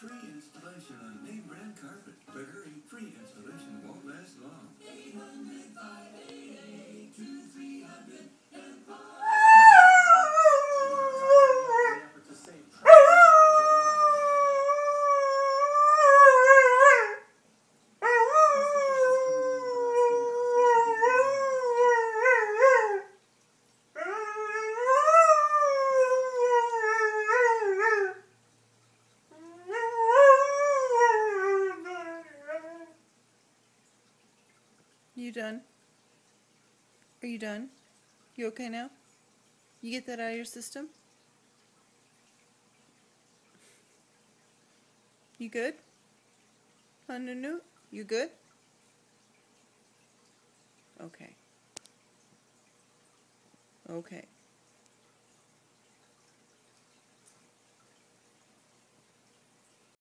free You done? Are you done? You okay now? You get that out of your system? You good? Hanunu? You good? Okay. Okay.